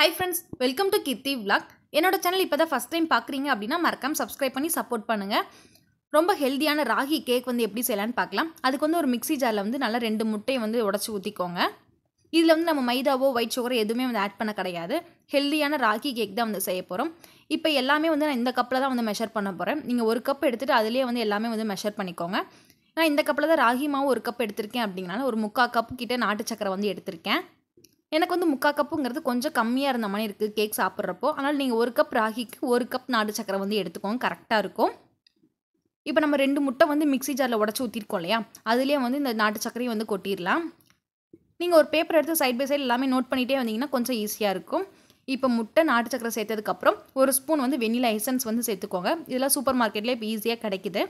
Hi friends welcome to Keerthi vlog என்னோட channel இப்போ தான் ஃபஸ்ட் டைம் பார்க்குறீங்க அப்படின்னா மறக்காம சப்ஸ்கிரைப் பண்ணி சப்போர்ட் பண்ணுங்கள் ரொம்ப ஹெல்தியான ராகி கேக் வந்து எப்படி செய்யலான்னு பார்க்கலாம். அதுக்கு வந்து ஒரு மிக்ஸி ஜாரில் வந்து நல்லா ரெண்டு முட்டையை வந்து உடச்சி ஊற்றிக்கோங்க இதில் வந்து நம்ம மைதாவோ ஒயிட் சுகரோ எதுவுமே வந்து ஆட் பண்ண கிடையாது. ஹெல்தியான ராகி கேக் தான் வந்து செய்ய போகிறோம் இப்போ எல்லாமே வந்து நான் இந்த கப்பில் தான் வந்து மெஷர் பண்ண போகிறேன் நீங்கள் ஒரு கப் எடுத்துகிட்டு அதிலே வந்து எல்லாமே வந்து மெஷர் பண்ணிக்கோங்க. நான் இந்த கப்பில் தான் ராகி மாவு ஒரு கப் எடுத்திருக்கேன் அப்படிங்கனால ஒரு முக்கால் கப்பு கிட்டே நாட்டு சக்கரை வந்து எடுத்திருக்கேன். எனக்கு வந்து முக்கா கப்புங்கிறது கொஞ்சம் கம்மியாக இருந்த மாதிரி இருக்குது கேக் சாப்பிட்றப்போ. அதனால் நீங்கள் ஒரு கப் ராகிக்கு ஒரு கப் நாட்டு சக்கரை வந்து எடுத்துக்கோங்க கரெக்டாக இருக்கும். இப்போ நம்ம ரெண்டு முட்டை வந்து மிக்ஸி ஜாரில் உடச்சி ஊற்றிருக்கோம் இல்லையா? அதுலேயே வந்து இந்த நாட்டு சக்கரையும் வந்து கொட்டிடலாம். நீங்கள் ஒரு பேப்பர் எடுத்து சைட் பை சைடு எல்லாமே நோட் பண்ணிகிட்டே வந்தீங்கன்னா கொஞ்சம் ஈஸியாக இருக்கும். இப்போ முட்டை நாட்டு சக்கரை சேர்த்ததுக்கப்புறம் ஒரு ஸ்பூன் வந்து வெண்ணிலா எசன்ஸ் வந்து சேர்த்துக்கோங்க. இதெல்லாம் சூப்பர் மார்க்கெட்லேயே இப்போ ஈஸியாக கிடைக்குது.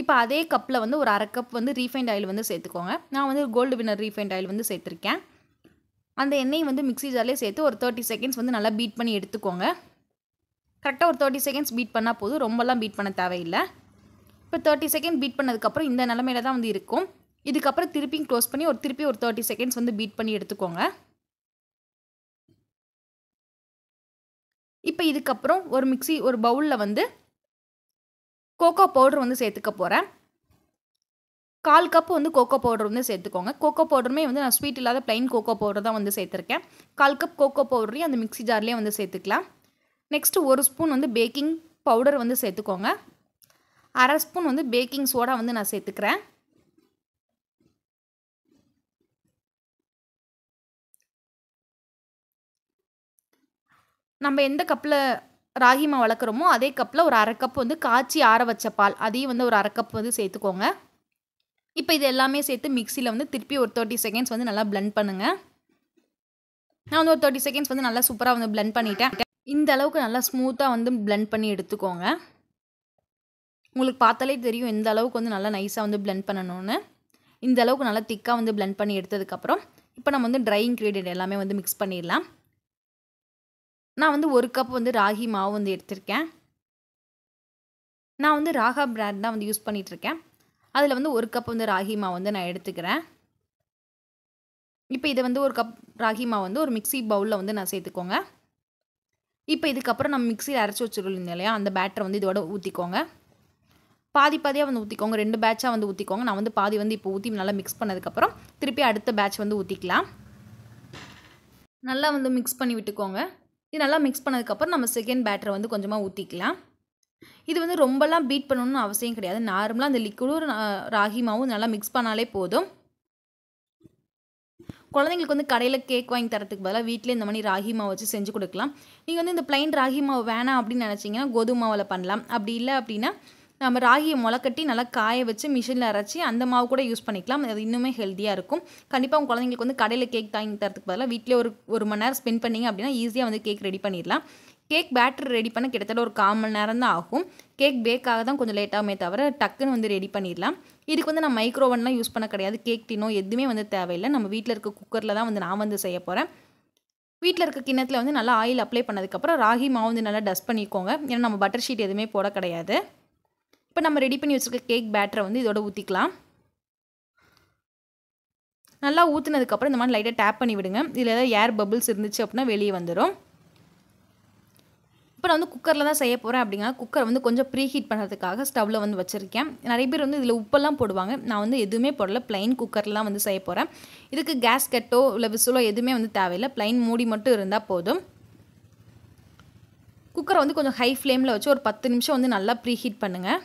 இப்போ அதே கப்பில் வந்து ஒரு அரை கப் வந்து ரீஃபைண்ட் ஆயில் வந்து சேர்த்துக்கோங்க. நான் வந்து கோல்டு வினர் ரீஃபைண்ட் ஆயில் வந்து சேர்த்துருக்கேன். அந்த எண்ணெய் வந்து மிக்ஸி ஜார்லேயே சேர்த்து ஒரு தேர்ட்டி செகண்ட்ஸ் வந்து நல்லா பீட் பண்ணி எடுத்துக்கோங்க. கரெக்டாக ஒரு தேர்ட்டி செகண்ட்ஸ் பீட் பண்ணால் போதும். ரொம்பலாம் பீட் பண்ண தேவையில்லை. இப்போ தேர்ட்டி செகண்ட் பீட் பண்ணதுக்கப்புறம் இந்த நிலமையில தான் வந்து இருக்கும். இதுக்கப்புறம் திருப்பியும் க்ளோஸ் பண்ணி ஒரு திருப்பி ஒரு தேர்ட்டி செகண்ட்ஸ் வந்து பீட் பண்ணி எடுத்துக்கோங்க. இப்போ இதுக்கப்புறம் ஒரு மிக்ஸி ஒரு பவுலில் வந்து கோகோ பவுடர் வந்து சேர்த்துக்க போகிறேன் கால் கப் வந்து கோகோ பவுடர் வந்து சேர்த்துக்கோங்க. கோகோ பவுடருமே வந்து நான் ஸ்வீட் இல்லாத ப்ளைன் கோகோ பவுடர் தான் வந்து சேர்த்துருக்கேன். கால் கப் கோகோ பவுடரையும் அந்த மிக்ஸி ஜார்லேயே வந்து சேர்த்துக்கலாம். நெக்ஸ்ட்டு ஒரு ஸ்பூன் வந்து பேக்கிங் பவுடர் வந்து சேர்த்துக்கோங்க. அரை ஸ்பூன் வந்து பேக்கிங் சோடா வந்து நான் சேர்த்துக்கிறேன். நம்ம எந்த கப்பில் ராகி மாவு வளர்க்குறோமோ அதே கப்பில் ஒரு அரை கப் வந்து காய்ச்சி ஆற வச்ச பால் அதையும் வந்து ஒரு அரை கப் வந்து சேர்த்துக்கோங்க. இப்போ இது எல்லாமே சேர்த்து மிக்சியில் வந்து திருப்பி ஒரு தேர்ட்டி செகண்ட்ஸ் வந்து நல்லா பிளெண்ட் பண்ணுங்கள் நான் வந்து ஒரு தேர்ட்டி செகண்ட்ஸ் வந்து நல்லா சூப்பராக வந்து பிளெண்ட் பண்ணிட்டேன். இந்த அளவுக்கு நல்லா ஸ்மூத்தாக வந்து பிளெண்ட் பண்ணி எடுத்துக்கோங்க. உங்களுக்கு பார்த்தாலே தெரியும் எந்த அளவுக்கு வந்து நல்லா நைஸாக வந்து பிளெண்ட் பண்ணணும்னு. இந்த அளவுக்கு நல்லா திக்காக வந்து பிளெண்ட் பண்ணி எடுத்ததுக்கப்புறம் இப்போ நம்ம வந்து ட்ரை இன்க்ரீடியன்ட் எல்லாமே வந்து மிக்ஸ் பண்ணிடலாம். நான் வந்து ஒரு கப் வந்து ராகி மாவு வந்து எடுத்திருக்கேன். நான் வந்து ராகா பிராண்ட் தான் வந்து யூஸ் பண்ணிகிட்ருக்கேன் அதில் வந்து ஒரு கப் வந்து ராகி மாவு வந்து நான் எடுத்துக்கிறேன். இப்போ இதை வந்து ஒரு கப் ராகி மாவு வந்து ஒரு மிக்ஸி பவுலில் வந்து நான் சேர்த்துக்கோங்க. இப்போ இதுக்கப்புறம் நம்ம மிக்ஸியில் அரைச்சி வச்சுருந்தோம் இல்லையா? அந்த பேட்டரை வந்து இதோட ஊற்றிக்கோங்க பாதி பாதியாக வந்து ஊற்றிக்கோங்க ரெண்டு பேட்சாக வந்து ஊற்றிக்கோங்க நான் வந்து பாதி வந்து இப்போ ஊற்றி நல்லா மிக்ஸ் பண்ணதுக்கப்புறம் திருப்பி அடுத்த பேட்ச் வந்து ஊற்றிக்கலாம் நல்லா வந்து மிக்ஸ் பண்ணி விட்டுக்கோங்க. இது நல்லா மிக்ஸ் பண்ணதுக்கப்புறம் நம்ம செகண்ட் பேட்டரை வந்து கொஞ்சமாக ஊற்றிக்கலாம் இது வந்து ரொம்பலாம் பீட் பண்ணணும்னு அவசியம் கிடையாது. நார்மலாக அந்த லிக்விடும் ராகி மாவும் நல்லா மிக்ஸ் பண்ணாலே போதும். குழந்தைங்களுக்கு வந்து கடையில் கேக் வாங்கி தரத்துக்கு பதிலாக வீட்டிலே இந்த மாதிரி ராகி மாவு வச்சு செஞ்சு கொடுக்கலாம். நீங்கள் வந்து இந்த பிளைன் ராகி மாவு வேணாம் அப்படின்னு நினச்சிங்கன்னா கோதுமை மாவில் பண்ணலாம். அப்படி இல்லை அப்படின்னா நம்ம ராகியை முளைக்கட்டி நல்லா காய வச்சு மிஷினில் அரைச்சி அந்த மாவு கூட யூஸ் பண்ணிக்கலாம். அது இன்னுமே ஹெல்த்தியாக இருக்கும். கண்டிப்பாக உங்கள் குழந்தைங்களுக்கு வந்து கடையில் கேக் வாங்கி தரத்துக்கு பதிலாக வீட்டிலே ஒரு ஒரு மணி நேரம் ஸ்பெண்ட் பண்ணிங்க அப்படின்னா ஈஸியாக வந்து கேக் ரெடி பண்ணிடலாம் கேக் பேட்டர் ரெடி பண்ண கிட்டத்தட்ட ஒரு கால் மணி நேரம் தான் ஆகும். கேக் பேக்காக தான் கொஞ்சம் லேட்டாகுமே தவிர டக்குன்னு வந்து ரெடி பண்ணிடலாம். இதுக்கு வந்து நான் மைக்ரோவன்லாம் யூஸ் பண்ண கிடையாது. கேக் டினோ எதுவுமே வந்து தேவையில்லை. நம்ம வீட்டில் இருக்க குக்கரில் தான் வந்து நான் வந்து செய்ய போகிறேன் வீட்டில் இருக்க கிண்ணத்தில் வந்து நல்லா ஆயில் அப்ளை பண்ணதுக்கப்புறம் ராகி மாவு வந்து நல்லா டஸ்ட் பண்ணிக்கோங்க. ஏன்னா நம்ம பட்டர் ஷீட் எதுவுமே போட கிடையாது. இப்போ நம்ம ரெடி பண்ணி வச்சுருக்க கேக் பேட்டரை வந்து இதோட ஊற்றிக்கலாம் நல்லா ஊற்றுனதுக்கப்புறம் இந்த மாதிரி லைட்டாக டேப் பண்ணி விடுங்க. இதில் ஏதாவது ஏர் பபிள்ஸ் இருந்துச்சு அப்படின்னா வெளியே வந்துடும் இப்போ நான் வந்து குக்கரில் தான் செய்ய போகிறேன் அப்படின்னா குக்கர் வந்து கொஞ்சம் ப்ரீ ஹீட் பண்ணுறதுக்காக ஸ்டவ்வில் வந்து வச்சுருக்கேன். நிறைய பேர் வந்து இதில் உப்பெல்லாம் போடுவாங்க. நான் வந்து எதுவுமே போடல. ப்ளைன் குக்கர்லாம் வந்து செய்ய போகிறேன் இதுக்கு கேஸ் கட்டோ இல்லை விசிலோ எதுவுமே வந்து தேவையில்லை. ப்ளைன் மூடி மட்டும் இருந்தால் போதும். குக்கரை வந்து கொஞ்சம் ஹை ஃப்ளேமில் வச்சு ஒரு பத்து நிமிஷம் வந்து நல்லா ப்ரீ ஹீட் பண்ணுங்கள்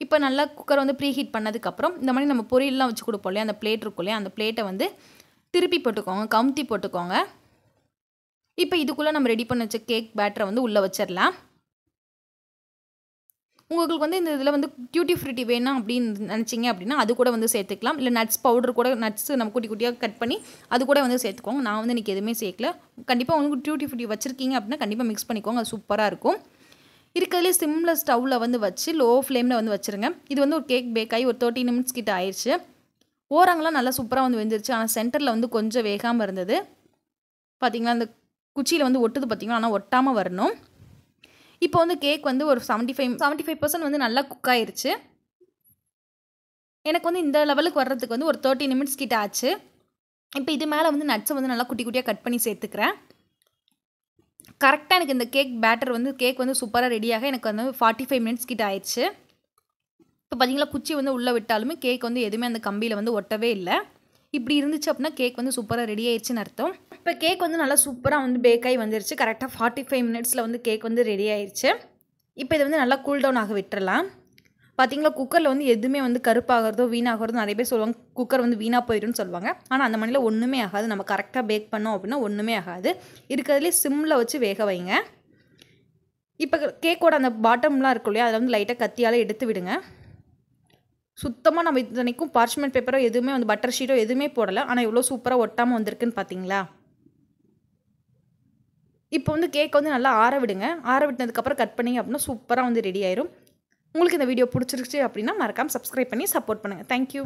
இப்போ நல்லா குக்கர் வந்து ப்ரீ ஹீட் பண்ணதுக்கப்புறம் இந்த மாதிரி நம்ம பொரியல்லாம் வச்சு கொடுப்போம் இல்லையா? அந்த பிளேட் இருக்கும் இல்லையா? அந்த பிளேட்டை வந்து திருப்பி போட்டுக்கோங்க. கமுத்தி போட்டுக்கோங்க. இப்போ இதுக்குள்ளே நம்ம ரெடி பண்ண வச்ச கேக் பேட்டரை வந்து உள்ளே வச்சிடலாம் உங்களுக்கு வந்து இந்த இதில் வந்து டியூட்டி ஃப்ரூட்டி வேணும் அப்படின்னு நினச்சிங்க அப்படின்னா அது கூட வந்து சேர்த்துக்கலாம். இல்லை நட்ஸ் பவுடர் கூட நட்ஸ் நம்ம குட்டி குட்டியாக கட் பண்ணி அது கூட வந்து சேர்த்துக்கோங்க. நான் வந்து இன்றைக்கி எதுவுமே சேர்க்கல. கண்டிப்பாக உங்களுக்கு டியூட்டி ஃப்ரூட்டி வச்சுருக்கீங்க அப்படின்னா கண்டிப்பாக மிக்ஸ் பண்ணிக்கோங்க. அது சூப்பராக இருக்கும். இருக்கிறதுலே சிம்மில் ஸ்டவ்வில் வந்து வச்சு லோ ஃப்ளேமில் வந்து வச்சுருங்க. இது வந்து ஒரு கேக் பேக் ஆகி ஒரு தேர்ட்டி நிமிட்ஸ் கிட்ட ஆயிடுச்சு ஓரங்கள்லாம் நல்லா சூப்பராக வந்து வெந்துருச்சு. ஆனால் சென்டரில் வந்து கொஞ்சம் வேகாமல் இருந்தது. பார்த்திங்களா அந்த குச்சியில் வந்து ஒட்டுது பார்த்திங்களா ஆனால் ஒட்டாமல் வரணும். இப்போ வந்து கேக் வந்து ஒரு seventy five seventy five percent வந்து நல்லா குக் ஆயிடுச்சு எனக்கு வந்து இந்த லெவலுக்கு வர்றதுக்கு வந்து ஒரு தேர்ட்டி நிமிட்ஸ் கிட்ட ஆச்சு. இப்போ இது மேலே வந்து நட்ஸை வந்து நல்லா குட்டி குட்டியாக கட் பண்ணி சேர்த்துக்கிறேன். கரெக்டாக எனக்கு இந்த கேக் பேட்டர் வந்து கேக் வந்து சூப்பராக ரெடியாக எனக்கு வந்து ஃபார்ட்டி ஃபைவ் மினிட்ஸ் கிட்ட ஆயிடுச்சு இப்போ பார்த்தீங்களா குச்சி வந்து உள்ளே விட்டாலுமே கேக் வந்து எதுவுமே அந்த கம்பியில் வந்து ஒட்டவே இல்லை. இப்படி இருந்துச்சு அப்படின்னா கேக் வந்து சூப்பராக ரெடி ஆயிடுச்சுன்னு அர்த்தம். இப்போ கேக் வந்து நல்லா சூப்பராக வந்து பேக் ஆகி வந்துருச்சு. கரெக்டாக ஃபார்ட்டி ஃபைவ் மினிட்ஸில் வந்து கேக் வந்து ரெடி ஆயிடுச்சு இப்போ இதை வந்து நல்லா கூல் டவுன் ஆக விட்டுறலாம். பார்த்தீங்களா குக்கரில் வந்து எதுவுமே வந்து கருப்பாகிறதோ வீணாகிறதோ நிறைய பேர் சொல்லுவாங்க. குக்கர் வந்து வீணாக போயிடும்னு சொல்லுவாங்க. ஆனால் அந்த மணியில் ஒன்றுமே ஆகாது. நம்ம கரெக்டாக பேக் பண்ணோம் அப்படின்னா ஒன்றுமே ஆகாது. இருக்கிறதுலே சிம்மில் வச்சு வேக வைங்க. இப்போ கேக்கோட அந்த பாட்டம்லாம் இருக்கும் இல்லையா? அதில் வந்து லைட்டாக கத்தியால் எடுத்து விடுங்க. சுத்தமாக நம்ம இத்தனைக்கும் பார்ச்மெண்ட் பேப்பரோ எதுவுமே வந்து பட்டர் ஷீட்டோ எதுவுமே போடலை. ஆனால் எவ்வளோ சூப்பராக ஒட்டாமல் வந்திருக்குன்னு பார்த்தீங்களா இப்போ வந்து கேக் வந்து நல்லா ஆற விடுங்க. ஆற விட்டதுக்கப்புறம் கட் பண்ணிங்க அப்படின்னா சூப்பராக வந்து ரெடி ஆயிரும். உங்களுக்கு இந்த வீடியோ பிடிச்சிருச்சு அப்படின்னா மறக்காமல் சப்ஸ்கிரைப் பண்ணி சப்போர்ட் பண்ணுங்கள் தேங்க்யூ